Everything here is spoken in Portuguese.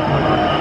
Obrigado.